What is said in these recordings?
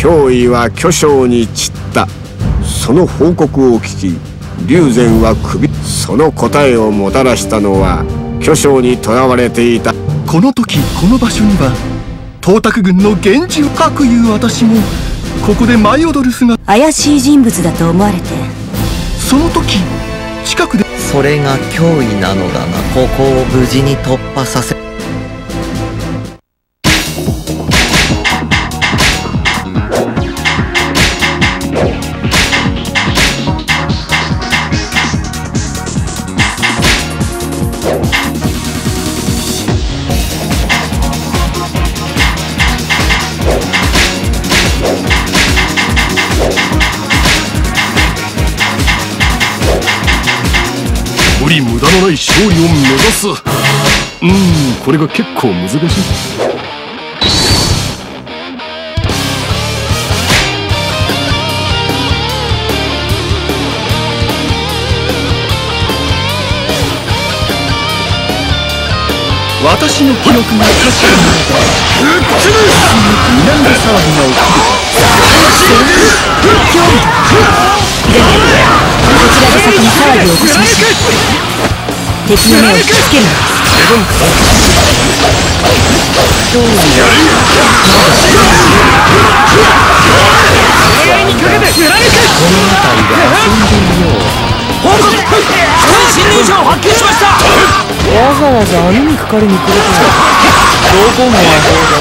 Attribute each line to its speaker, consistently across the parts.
Speaker 1: 脅威は巨匠に散った。その報告を聞き龍禅は首その答えをもたらしたのは巨匠にとらわれていた。
Speaker 2: この時この場所には東卓軍の源氏かくいう私もここで舞い踊る姿。
Speaker 3: 怪しい人物だと思われて。
Speaker 2: その時近くで
Speaker 4: それが脅威なのだがここを無事に突破させ
Speaker 2: り無駄のない勝利を目指す。うーんこれが結構難しい。私の記録が確かになればうっつる南で騒ぎが起きる
Speaker 3: こちらが先に騒ぎを起こしましょう敵の目を引きつけるのですわざわざ網にかかりに来るとはどこの魔法だ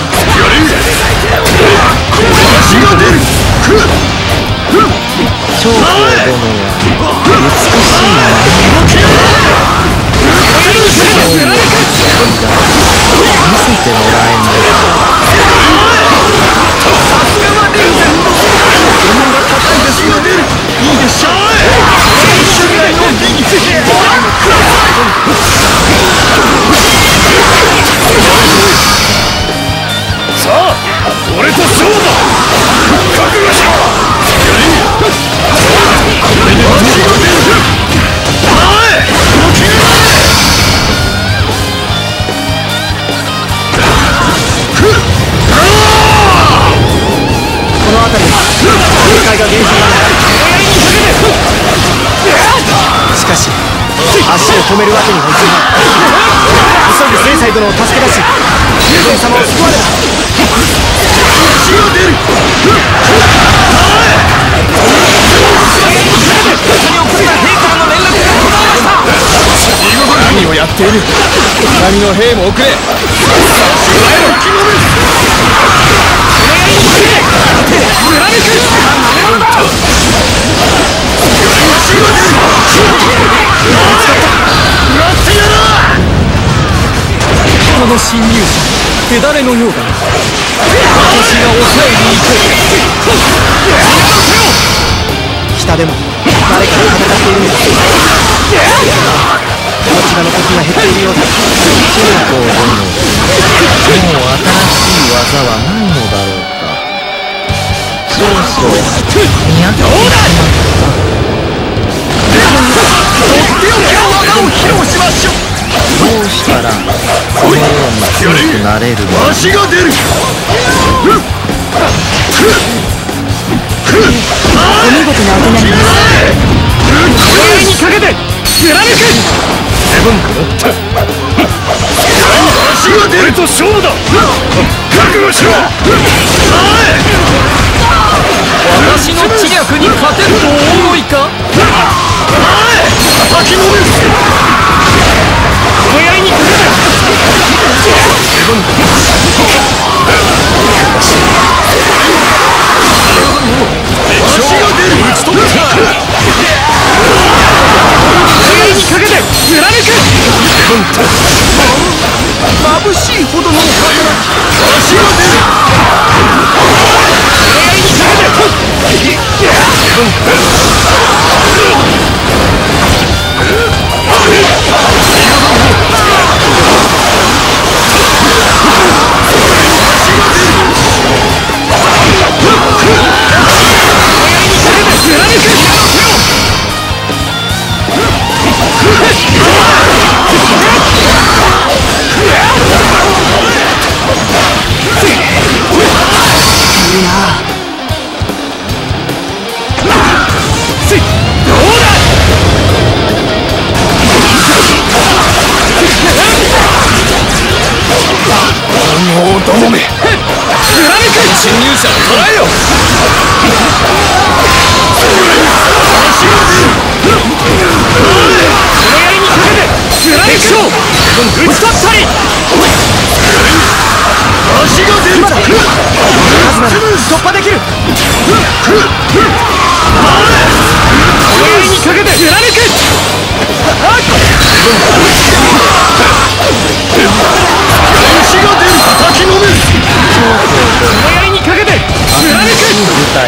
Speaker 4: 長江殿は美しいな見せてもらえない
Speaker 3: 足を止めるわけにはいかない急いで聖斎殿を助け出し龍禅様を救わねば何をやっている。何の兵も遅れこの侵入者手だれのようだ私が抑えに行こう北でも誰かと戦っている。のだこちらの敵が減っている。ようだ
Speaker 4: 長江殿もう新しい技はないのだろうか少々見飽きてしまった
Speaker 2: とっておきの技を披露しましょう
Speaker 4: どうしたらこのように強くなれるの
Speaker 2: 足が出る
Speaker 3: お見事なお手並みです
Speaker 2: にかけて貫くセブンか足が出ると勝負だ覚悟しろ私の知略に勝てると思いか？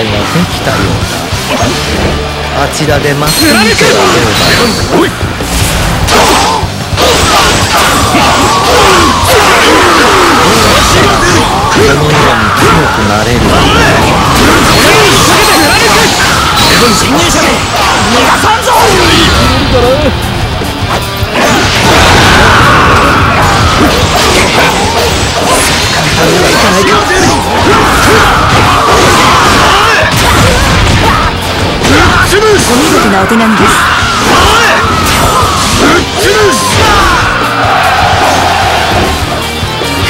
Speaker 4: 部隊ができたようだあちらで待っていてはどうだこのように強くなれる
Speaker 5: 侵入者め逃がさんぞ
Speaker 6: お見事なお手並みです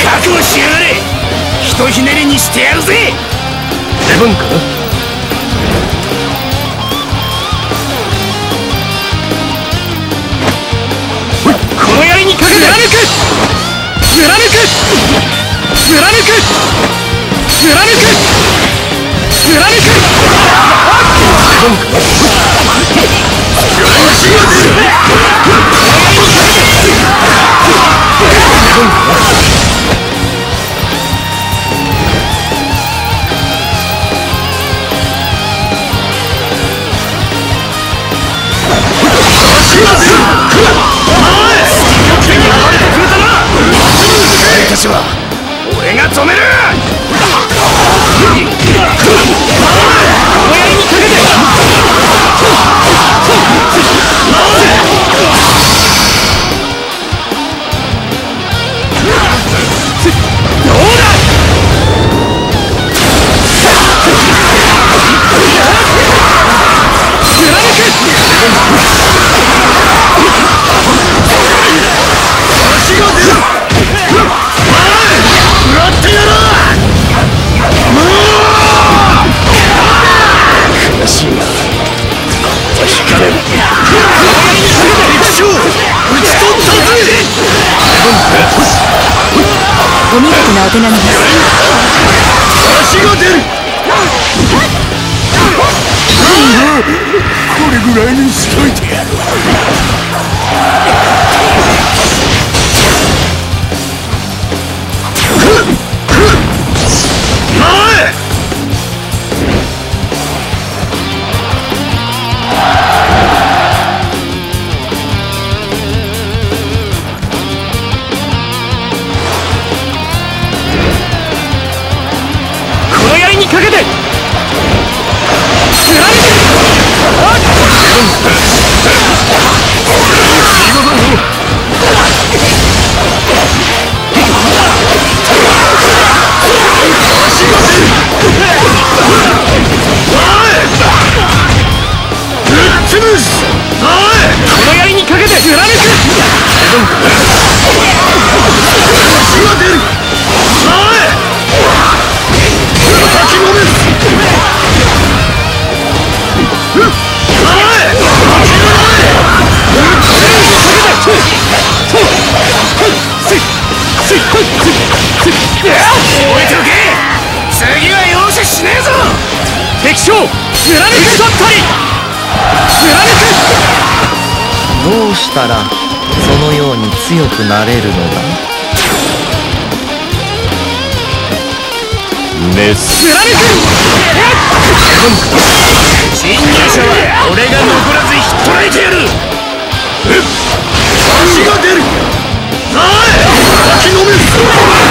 Speaker 5: 覚悟しやがれひとひねりにしてやるぜレブンかこの槍にかけて貫く貫く貫く貫く貫く俺たちは俺が止める。く
Speaker 4: どうしたらそのように強くなれるのだ。
Speaker 5: 貫く侵入者は俺が残らずひっ捕らえてやる。足が出る。前叩きのめ。す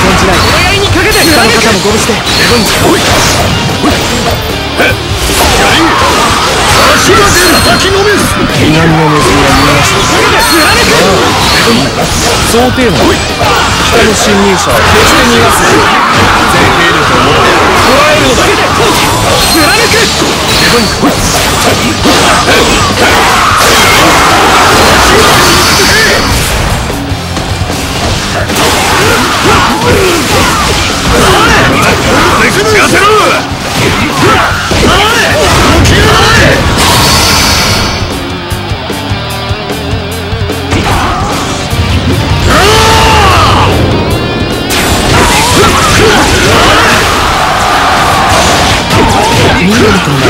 Speaker 5: この
Speaker 3: 槍にかけて貫くもごぶして想定内北の侵入者は決して逃がす全兵力を持って捕らえるのだ
Speaker 5: 見事
Speaker 6: な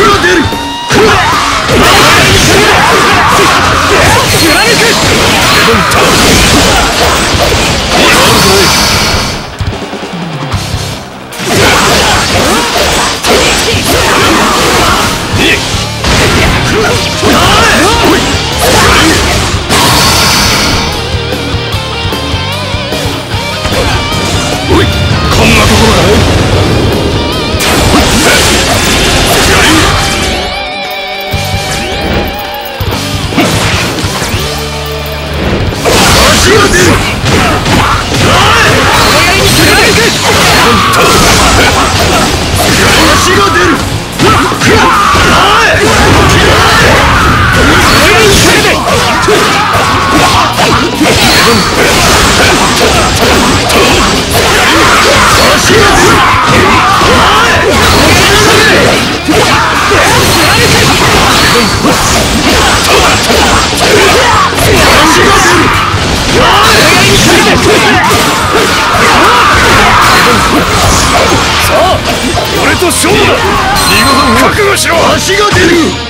Speaker 6: 出る。
Speaker 5: 覚悟しろ。
Speaker 6: 足が出る。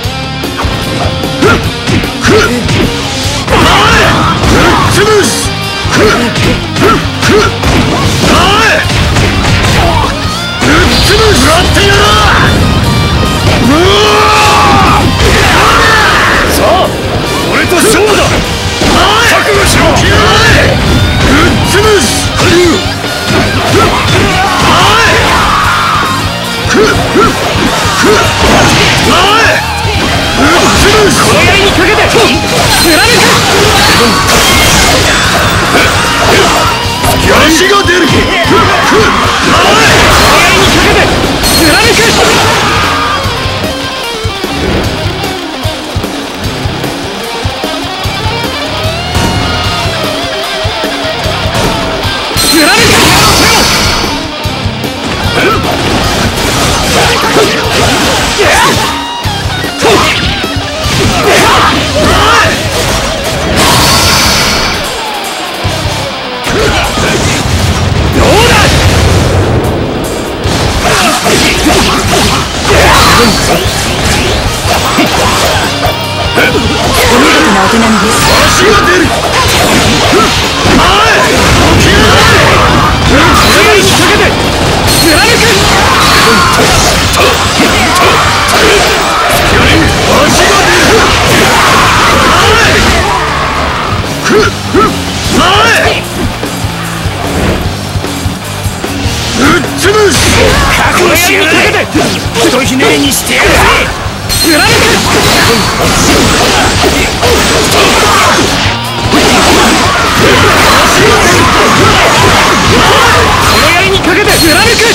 Speaker 6: が出る前起き上が
Speaker 5: れ力かけてひとひねりにしてやるぜにかけて貫く。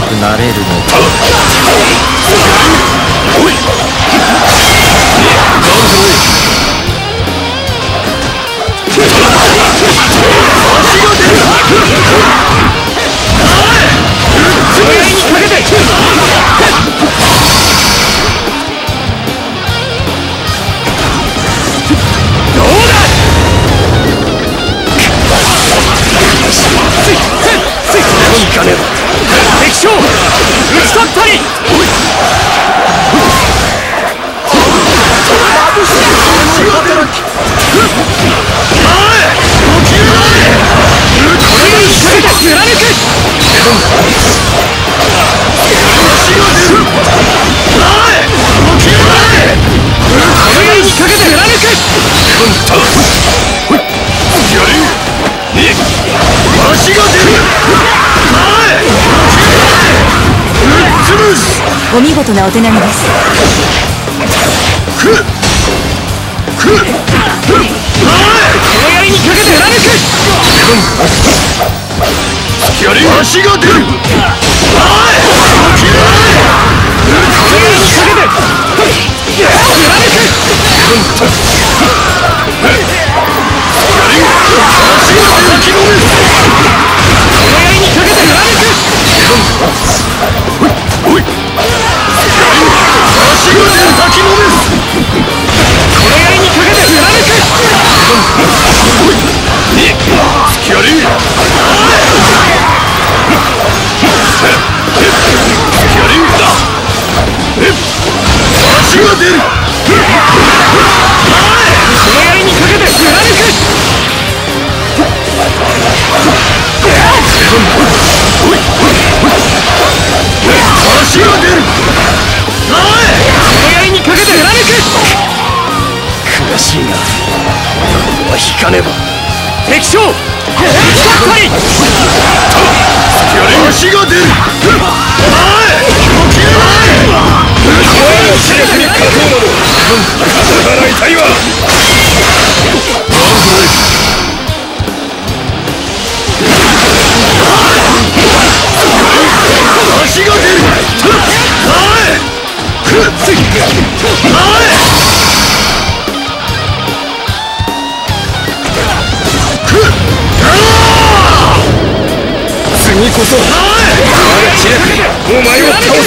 Speaker 5: く
Speaker 6: な
Speaker 4: れるのか。
Speaker 6: お見事なお手並みです。
Speaker 3: この槍にかけて貫く
Speaker 2: やり足が出るや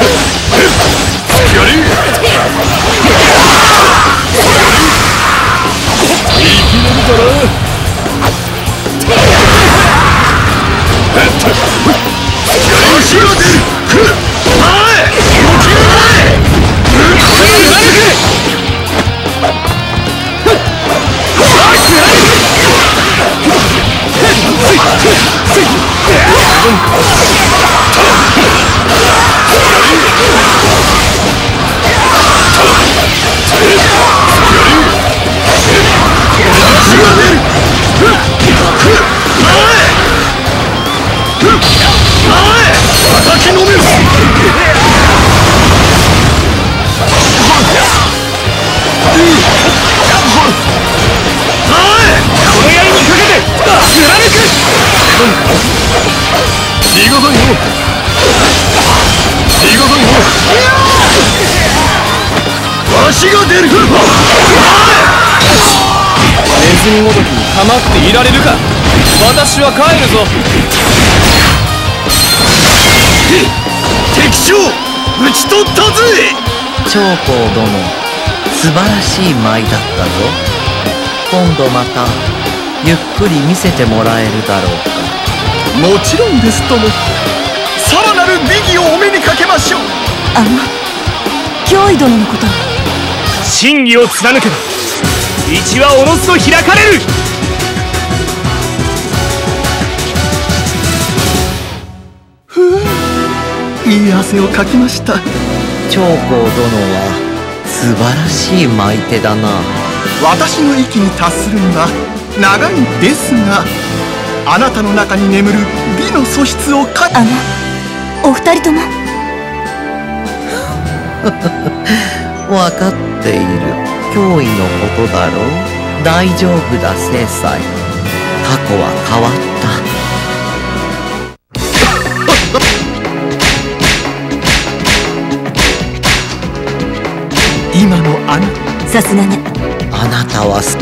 Speaker 2: Master! 足が出る
Speaker 3: ネズミごときに構っていられるか。私は帰るぞ。
Speaker 2: 敵将討ち取ったぜ。
Speaker 4: 長江殿素晴らしい舞だったぞ。今度またゆっくり見せてもらえるだろうか。
Speaker 2: もちろんですとも。さらなる美儀をお目にかけましょう。
Speaker 6: あの脅威殿のこと。は
Speaker 3: 真偽を貫けば道はおのずと開かれる。
Speaker 2: いい汗をかきました。
Speaker 4: 長江殿は素晴らしい舞手だな。
Speaker 2: 私の域に達するには長いですがあなたの中に眠る美の素質をか
Speaker 6: あのお二人とも。
Speaker 4: わかっている。脅威のことだろう。大丈夫だ正妻過去は変わった。
Speaker 2: 今のあな
Speaker 6: さすがね。
Speaker 4: あなたはす